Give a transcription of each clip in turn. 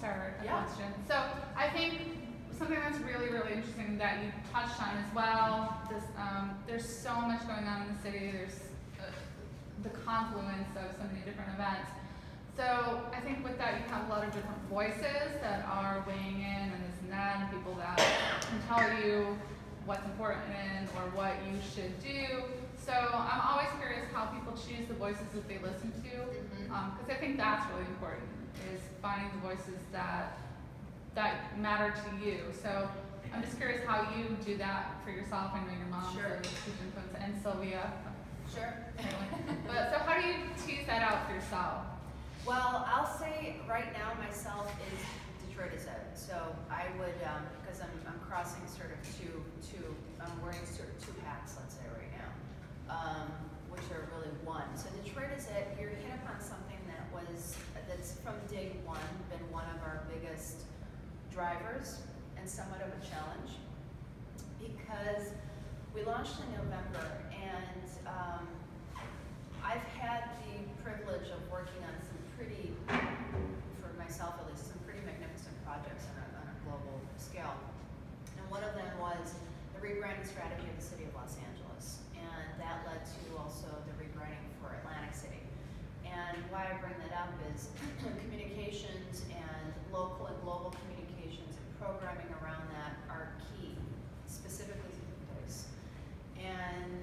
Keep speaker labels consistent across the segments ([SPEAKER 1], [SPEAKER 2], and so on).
[SPEAKER 1] start yeah. question. So I think something that's really, really interesting that you touched on as well, this, um, there's so much going on in the city. There's uh, the confluence of so many different events. So I think with that, you have a lot of different voices that are weighing in and this and that, and people that can tell you what's important or what you should do. So how people choose the voices that they listen to, because I think that's really important, is finding the voices that that matter to you. So I'm just curious how you do that for yourself. I know your mom's
[SPEAKER 2] Sure.
[SPEAKER 1] a huge influence, and Sylvia.
[SPEAKER 2] Sure.
[SPEAKER 1] But so how do you tease that out for yourself?
[SPEAKER 2] Well, I'll say right now myself is Detroit is it. So I would, um, because I'm, I'm crossing sort of two, two, I'm wearing sort of two hats, let's say right now, um, are really one. So Detroit is it. You're hit upon something that was, that's from day one been one of our biggest drivers and somewhat of a challenge because we launched in November and um, I've had the privilege of working on some pretty, for myself at least, some pretty magnificent projects on a, on a global scale. And one of them was the rebranding strategy of the city of Los Angeles. And that led to also the rebranding for Atlantic City. And why I bring that up is communications and local and global communications and programming around that are key, specifically to the place. And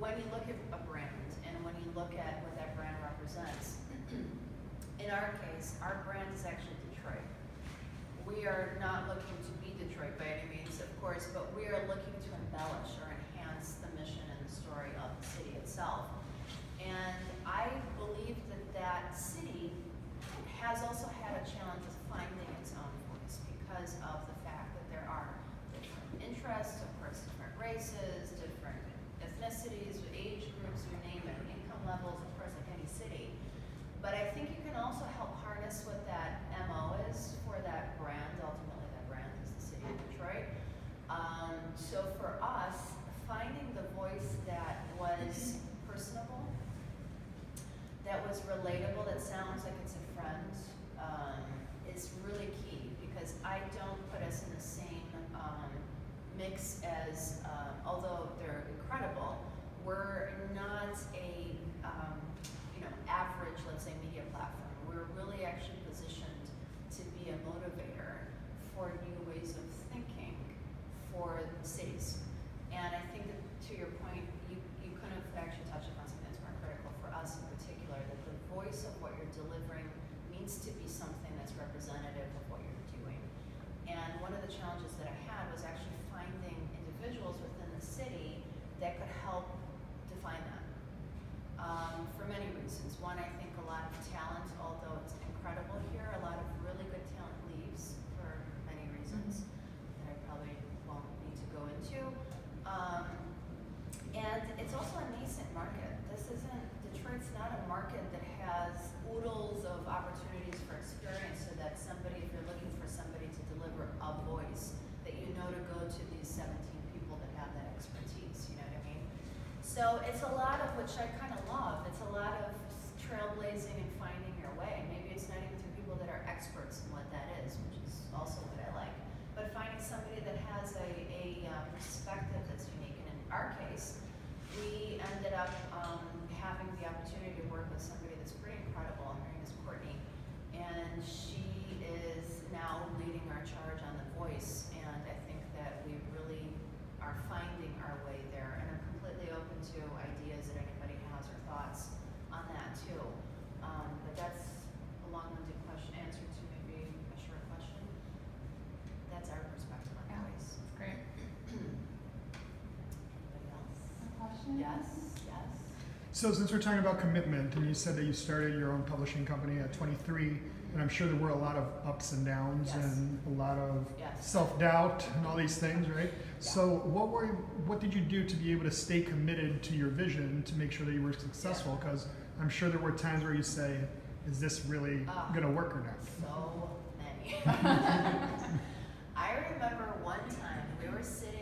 [SPEAKER 2] when you look at a brand and when you look at what that brand represents, in our case, our brand is actually Detroit. We are not looking to be Detroit by any means, of course, but we are looking to embellish or enhance the mission and the story of the city itself. And I that city has also had a challenge with finding its own voice because of the fact that there are different interests, of course, different races, different ethnicities, age groups, you name it, income levels, of course, like any city. But I think you can also help harness what that MO is for that brand. Ultimately, that brand is the city of Detroit. Um, so for us, finding the voice that was personable, that was relatable, that sounds like it's a friend, um, is really key because I don't put us in the same um, mix as, um, although they're incredible, we're not a um, you know average, let's say, media platform. We're really actually positioned to be a motivator for new ways of thinking for cities. And I think that to your point, you, you could have actually touched upon something that's more critical for us in particular, that the voice of what you're delivering needs to be something that's representative of what you're doing. And one of the challenges that I had was actually finding individuals within the city that could help define that. Um, for many reasons. One, I think a lot of talent, although it's incredible here, a lot of really good talent leaves for many reasons that I probably won't need to go into. Um, and it's also a nascent market. This isn't, Detroit's not a market that has oodles of opportunities for experience so that somebody, if you're looking for somebody to deliver a voice, that you know to go to these 17 people that have that expertise, you know what I mean? So it's a lot of which I kind of love. It's a lot of trailblazing and finding your way. Maybe it's not even through people that are experts in what that is, which is also what I like. But finding somebody that has a, a uh, perspective that's unique. And in our case, we ended up um, having the opportunity to work with somebody that's pretty incredible. Her name is Courtney. And she is now leading our charge on The Voice. And I think that we really are finding our way there and are completely open to ideas that anybody has or thoughts on that too. Um, but that's a long-winded question, answer to maybe a short question. That's our perspective on
[SPEAKER 1] Yeah.
[SPEAKER 2] voice.
[SPEAKER 1] That's great.
[SPEAKER 2] Anybody else?
[SPEAKER 1] question?
[SPEAKER 2] Yes, yes.
[SPEAKER 3] So since we're talking about commitment, and you said that you started your own publishing company at 23, and I'm sure there were a lot of ups and downs
[SPEAKER 2] Yes.
[SPEAKER 3] and a lot of
[SPEAKER 2] Yes.
[SPEAKER 3] self-doubt and all these things, right? So what were what did you do to be able to stay committed to your vision to make sure that you were successful? Because I'm sure there were times where you say, "Is this really
[SPEAKER 2] Ah.
[SPEAKER 3] going to work or not?"
[SPEAKER 2] So many. I remember one time we were sitting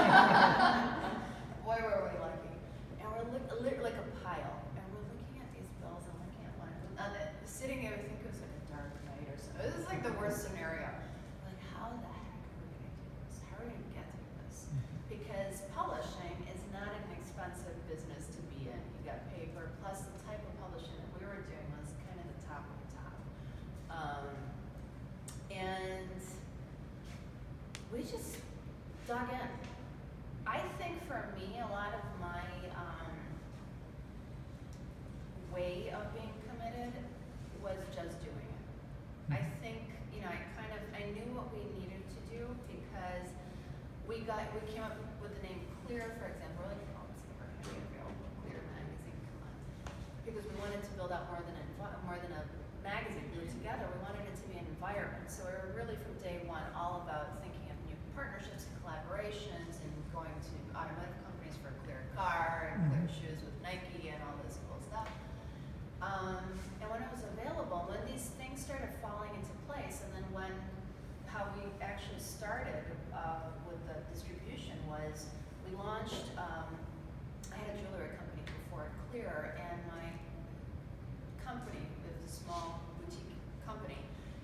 [SPEAKER 2] more than a, more than a magazine. We were together. We wanted it to be an environment. So we were really from day one all about thinking of new partnerships and collaborations and going to automotive companies for a clear car and mm-hmm.
[SPEAKER 3] clear
[SPEAKER 2] shoes with Nike and all this cool stuff. Um, and when it was available, when these things started falling into place, and then when how we actually started uh, with the distribution was we launched. Um, I had a jewelry company before Clear, and my company, a small boutique company,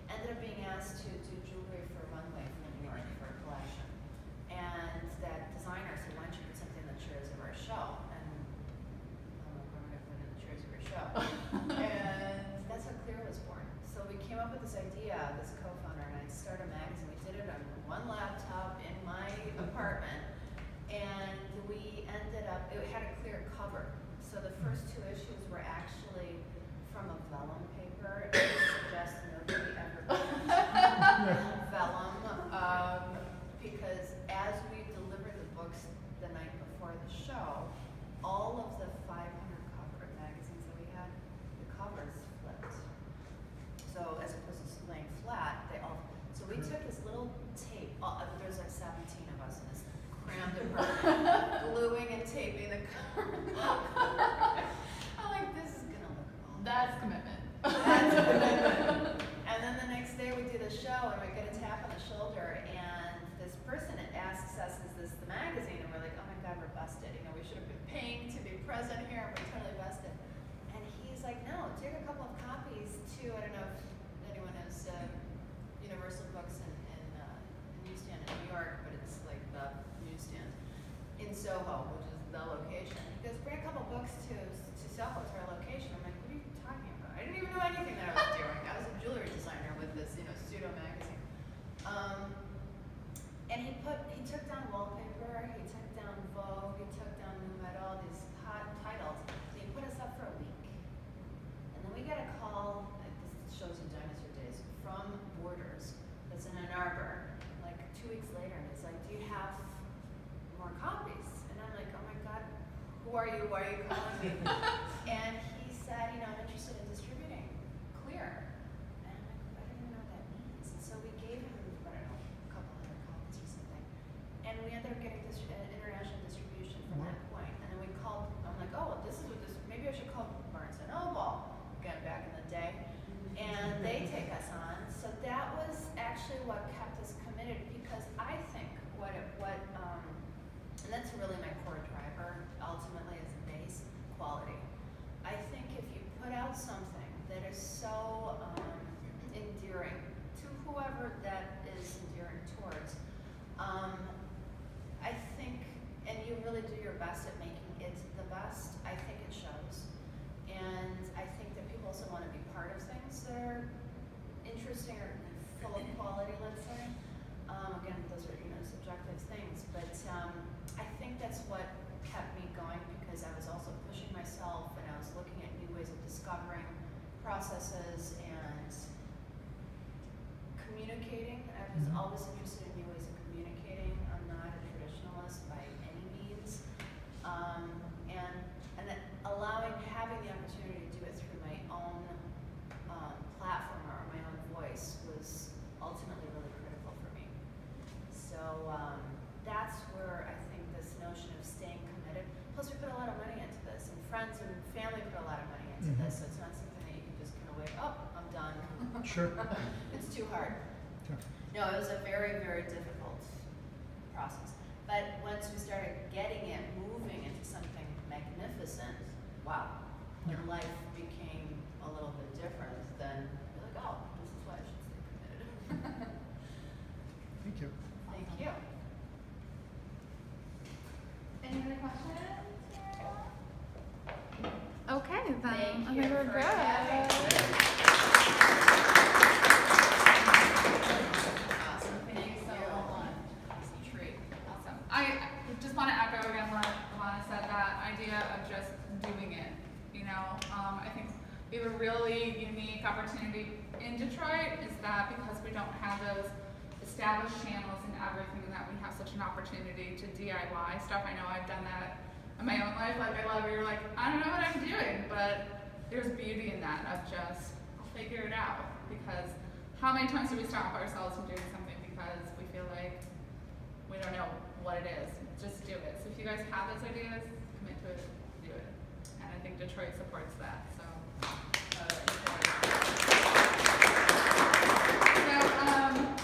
[SPEAKER 2] ended up being asked to do jewelry for runway for New York for a collection. And that designer said, why don't you put something in the of our show? And I'm like, we're going to put in the cheers of our show. and that's how Clear was born. So we came up with this idea, this co-founder and I started a magazine. We did it on one laptop in my apartment. And we ended up, it had a clear cover. So the first two issues were actually from a vellum paper.
[SPEAKER 3] Sure.
[SPEAKER 2] It's too hard.
[SPEAKER 3] Okay.
[SPEAKER 2] No, it was a very, very difficult process. But once we started getting it moving into something magnificent, wow, when
[SPEAKER 3] Yeah.
[SPEAKER 2] life became a little bit different, then you're like, oh, this is why I should stay committed.
[SPEAKER 3] Thank you.
[SPEAKER 2] Thank you.
[SPEAKER 1] Any other questions? Okay, then
[SPEAKER 2] Thank
[SPEAKER 1] I
[SPEAKER 2] you
[SPEAKER 1] think we're
[SPEAKER 2] for
[SPEAKER 1] good.
[SPEAKER 2] having me. Awesome, thank
[SPEAKER 1] Thank you so
[SPEAKER 2] you.
[SPEAKER 1] much.
[SPEAKER 2] It's a treat.
[SPEAKER 1] Awesome. I I just want to echo again what Alana said, that idea of just doing it. You know, um, I think we have a really unique opportunity in Detroit is that because we don't have those established channels and everything, that we have such an opportunity to DIY stuff. I know I've done that in my own life. Like I love it. you're like, I don't know what I'm doing, but there's beauty in that of just figure it out. Because how many times do we stop ourselves from doing something because we feel like we don't know what it is. Just do it. So if you guys have those ideas, do it. And I think Detroit supports that. So. uh, So um,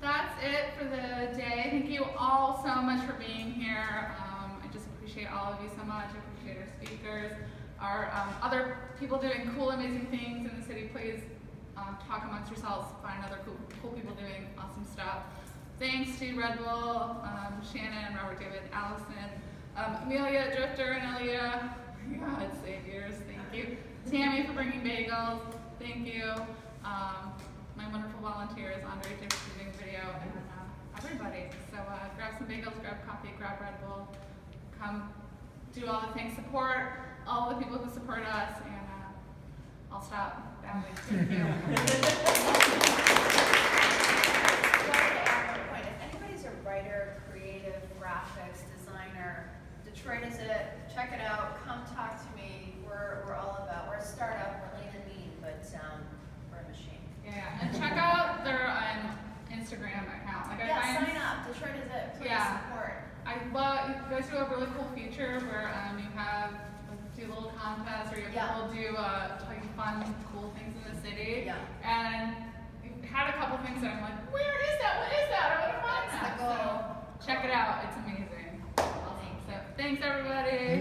[SPEAKER 1] that's it for the day. Thank you all so much for being here. Um, I just appreciate all of you so much. I appreciate our speakers, our um, other people doing cool, amazing things in the city. Please um, talk amongst yourselves, find other cool, cool people doing awesome stuff. Thanks to Red Bull, um, Shannon, Robert David, Allison, um, Amelia, Drifter, and Elia. God, saviors, thank you. Tammy for bringing bagels, thank you. Um, my wonderful volunteers, Andre Dick for doing video, and uh, everybody. So uh, grab some bagels, grab coffee, grab Red Bull, come do all the things, support all the people who support us, and uh, I'll stop. Thank you.
[SPEAKER 2] Sorry to add one point, if anybody's a writer, creative, graphics, designer, Detroit is it, check it out, come talk to me, we're, we're all about, we're a startup, we're lean and mean, but, um, we're a machine.
[SPEAKER 1] Yeah, and check out their um, Instagram account. Like I
[SPEAKER 2] Yeah,
[SPEAKER 1] find
[SPEAKER 2] sign up, Detroit is it, please
[SPEAKER 1] Yeah.
[SPEAKER 2] support.
[SPEAKER 1] I love, you guys do a really cool feature where um, you have, do little contests or you have
[SPEAKER 2] Yeah.
[SPEAKER 1] people do uh, like fun, cool things in the city.
[SPEAKER 2] Yeah.
[SPEAKER 1] And had a couple things that I'm like, where is that? What is that? I want to find
[SPEAKER 2] That's
[SPEAKER 1] that. So check it out. It's amazing. Awesome. So thanks everybody.